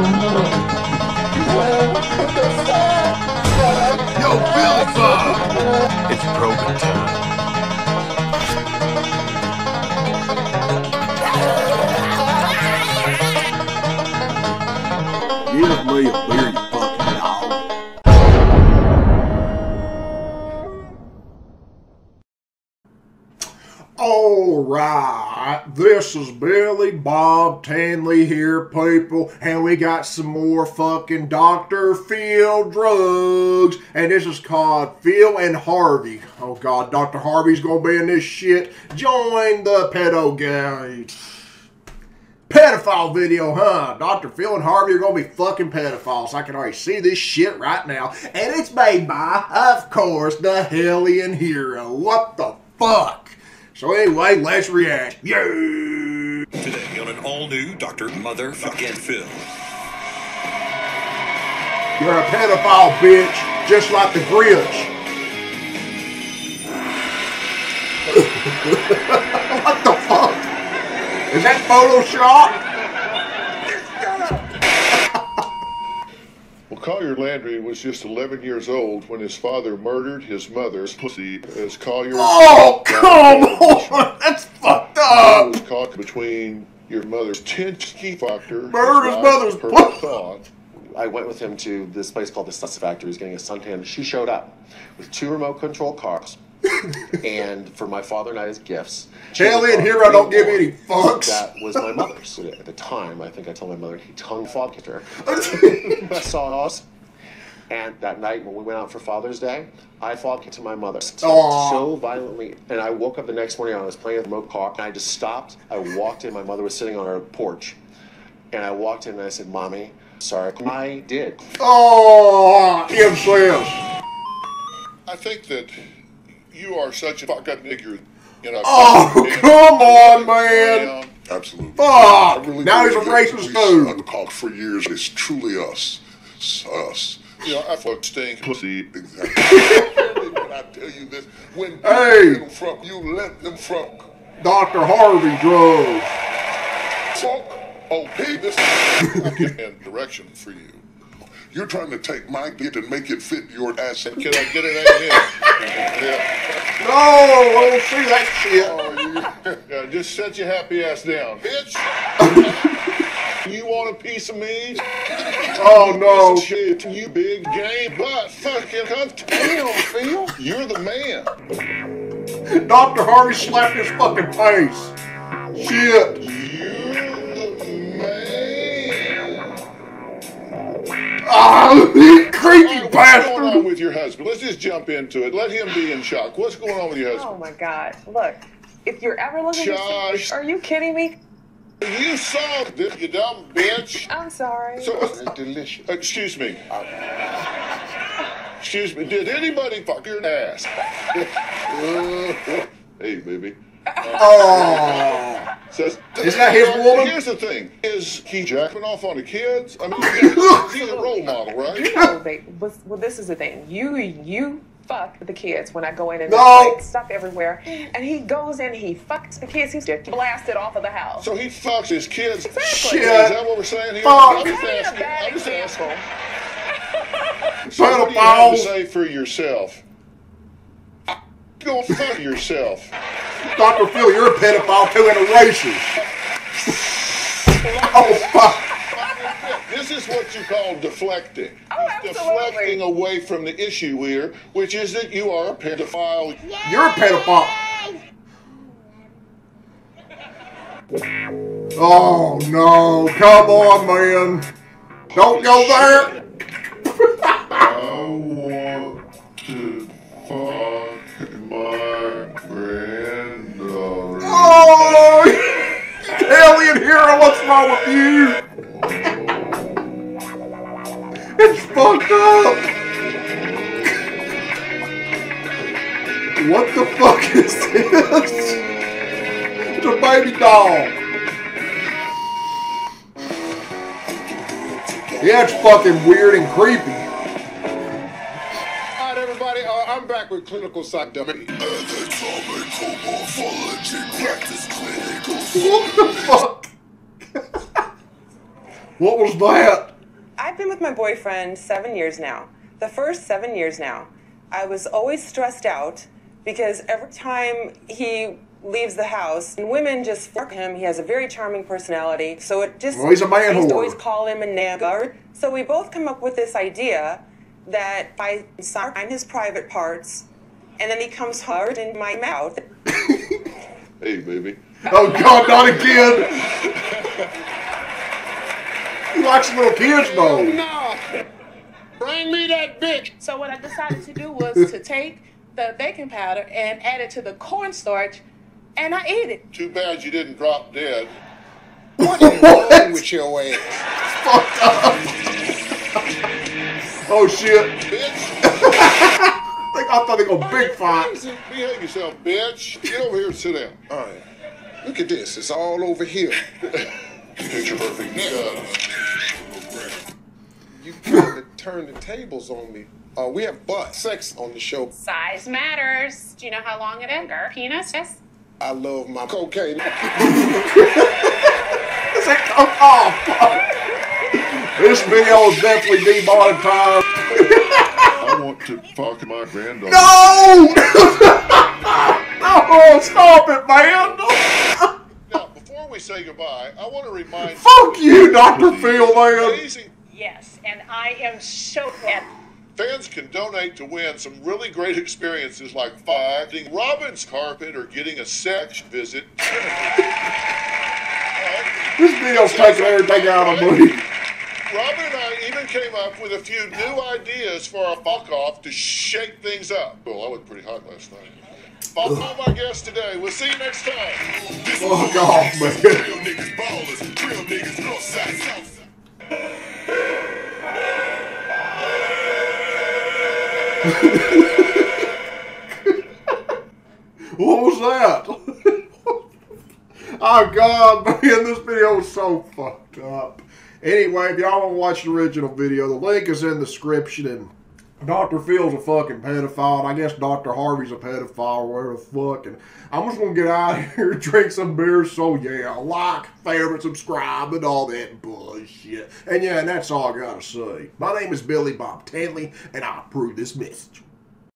Yo, Billy Bob! It's probing time. A fucking. All right this is Billy Bob Tanley here, people, and we got some more fucking Dr. Phil drugs, and this is called Phil and Harvey. Oh God, Dr. Harvey's gonna be in this shit. Join the pedo gang. Pedophile video, huh? Dr. Phil and Harvey are gonna be fucking pedophiles. I can already see this shit right now. And it's made by, of course, the Helion Hero. What the fuck? So anyway, let's react. Yeah. Today on an all-new Dr. Motherfucking Phil. You're a pedophile, bitch, just like the Grinch. what the fuck? Is that Photoshop? Collier Landry was just 11 years old when his father murdered his mother's pussy as Collier. Oh, come on! That's fucked up! was caught between your mother's Tinsky factor. Murdered his mother's pussy. thought. I went with him to this place called the Suss Factory. He's getting a suntan. She showed up with two remote control cars. And for my father and I as gifts. she had a Alien car, Hero don't give green any fucks. That was my mother's. At the time, I think I told my mother he tongue fog kissed her. I saw us. And that night when we went out for Father's Day, I fog to my mother Aw. so violently. And I woke up the next morning, I was playing with the remote car, and I just stopped. I walked in, my mother was sitting on her porch. And I walked in and I said, Mommy, sorry. I did. Oh, Kim says. I think that you are such a fuck up nigger. You know, Oh, and- come on, man. Absolutely. Fuck. I really Now he's a believe that racist we dude. I've called for years. It's truly us. It's us. You know, I fuck stink pussy. Exactly. when I tell you this, when you Hey. let them from, you let them from. Dr. Harvey drugs. Fuck. Oh, hey, this is and direction for you. You're trying to take my gift and make it fit your ass. Can I get it out of here? Yeah. No, I don't see that shit. Oh, you, yeah, just set your happy ass down, bitch. you want a piece of me? Oh, no. Shit, you big game butt fucking cunt. Damn, Phil, you're the man. Dr. Harvey slapped his fucking face. Shit. Ah, you creepy All right, what's going on bastard. with your husband? Let's just jump into it. Let him be in shock. What's going on with your husband? Oh my god. Look, if you're ever looking Josh. to Are you kidding me? You saw this, you dumb bitch. I'm sorry. So, delicious. Excuse me. Excuse me. Did anybody fuck your ass? hey, baby. Oh. Says, Is that his woman? Here's the thing: is he jacking off on the kids? I mean, he's a role model, you right? know, they, well, well, this is the thing. You you fuck the kids when I go in and No. like stuff everywhere, and he goes in, he fucks the kids, he's blasted off of the house. So he fucks his kids. Exactly. Is that what we're saying here? Fuck. I'm just Kind asking. I'm just example. asking. So what do you have to say for yourself? Go fuck yourself. Dr. Phil, you're a pedophile too and a racist. Oh, fuck. This is what you call deflecting. Oh, deflecting away from the issue here, which is that you are a pedophile. You're a pedophile. Oh, no. Come on, man. Don't go there. Uh, What the fuck is this? It's a baby doll. Yeah, it's fucking weird and creepy. All right, everybody, uh, I'm back with clinical psychedelic. Anatomical morphology practice clinical. What the fuck? what was that? I've been with my boyfriend seven years now. The first seven years now, I was always stressed out because every time he leaves the house and women just fuck him, he has a very charming personality. So it just Well, he's a man I whore. always call him a nagger. So we both come up with this idea that I sign his private parts, and then he comes hard in my mouth. Hey, baby. Oh God, not again! He likes little kids though. No! Bring me that bitch! So what I decided to do was to take the baking powder and add it to the cornstarch, and I ate it. Too bad you didn't drop dead. What? Wrong with your ass? Fucked up. Oh shit! Bitch! I think I thought they go big fight. Crazy. Behave yourself, bitch. Get over here and sit down. All right. Look at this. It's all over here. Picture perfect. Yeah. You trying to turn the tables on me. Uh, we have butt sex on the show. Size matters. Do you know how long it is? Or penis? Yes. I love my cocaine. It's like, oh, oh, fuck. This video is definitely demonetized. I want to fuck my granddaughter. No! no! Stop it, man! Now, before we say goodbye, I want to remind Fuck you, Dr. Phil, man! Yes, and I am so happy. Fans can donate to win some really great experiences like finding Robin's carpet or getting a sex visit. This video's taking everything out of me. Robin and I even came up with a few new ideas for our fuck off to shake things up. Well, I looked pretty hot last night. Fuck all my guests today. We'll see you next time. Fuck off, man. What was that? oh god, man, this video was so fucked up. Anyway, if y'all want to watch the original video, the link is in the description. And Dr. Phil's a fucking pedophile, and I guess Dr. Harvey's a pedophile or whatever the fuck. And I'm just gonna get out of here, drink some beer. So yeah, like, favorite, subscribe, and all that bullshit. And yeah, and that's all I gotta say. My name is Billy Bob Tanley, and I approve this message.